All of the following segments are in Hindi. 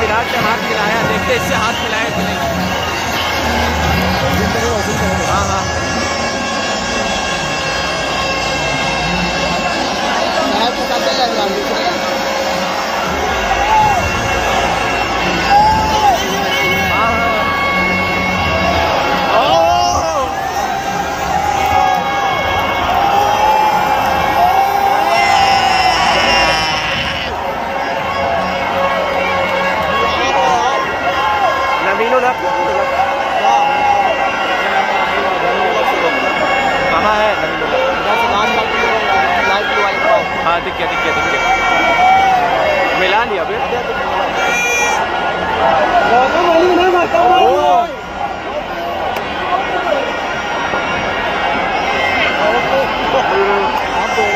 विराट ने हाथ मिलाया देखते इससे हाथ मिलाया कि नहीं। दिख गया दिख गया दिख गया मिला लिया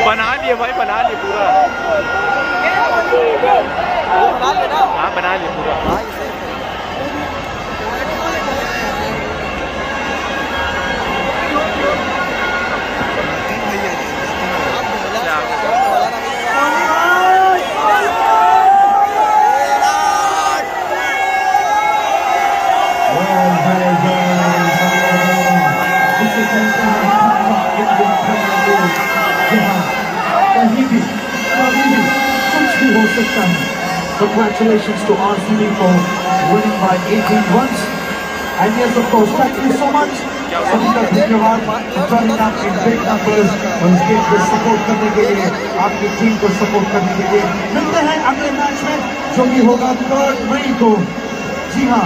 बना लिए भाई, बना लिए पूरा। हाँ बना लिए पूरा। कहीं भी कभी भी कुछ भी हो सकता है Congratulations to RCB for winning by 18 runs. And yes, of course, thank you so much. सभी का धन्यवाद turning up in big numbers और इस गेम को सपोर्ट करने के लिए आपकी टीम को सपोर्ट करने के लिए मिलते हैं अगले मैच में जो कि होगा थर्ड मई को जी हाँ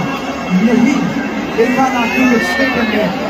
यही तेलंगाना क्रिकेट स्टेडियम में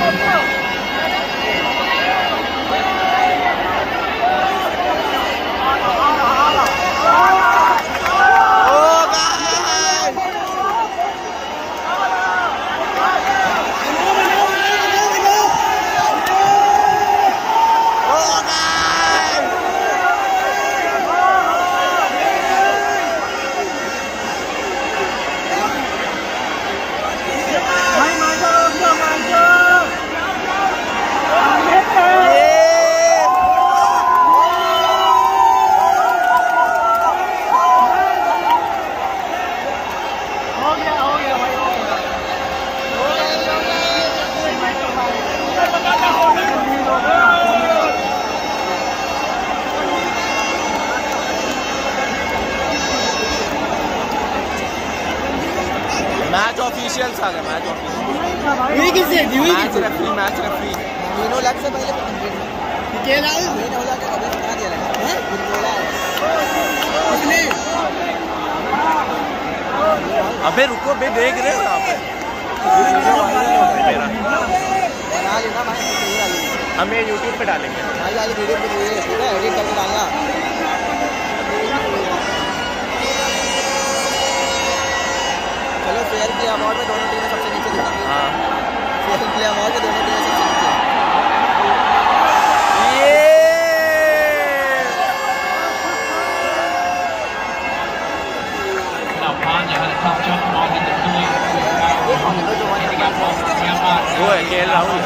मैच ऑफिशियल्स आ गए मैच ऑफिशियल हुई किससे हुई मैच रेफरी मैच रेफरी किसने अबे रुको बे देख रहे हो यहाँ पे मेरा हम ये यूट्यूब पे डालेंगे। चलो अवार्ड में दोनों टीमें सबसे नीचे दिखेंगी हाँ प्ले अवार्ड में दोनों टीमें सबसे नीचे. वो है के राहुल.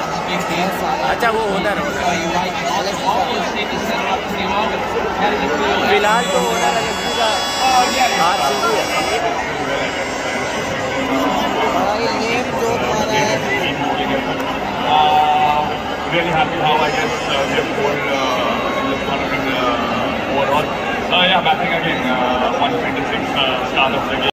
अच्छा वो ओनर है So you right. Always really happy how I guess uh, they have won uh, in tournament uh, overall. Uh, yeah, batting again, uh, 126 uh, start of the game.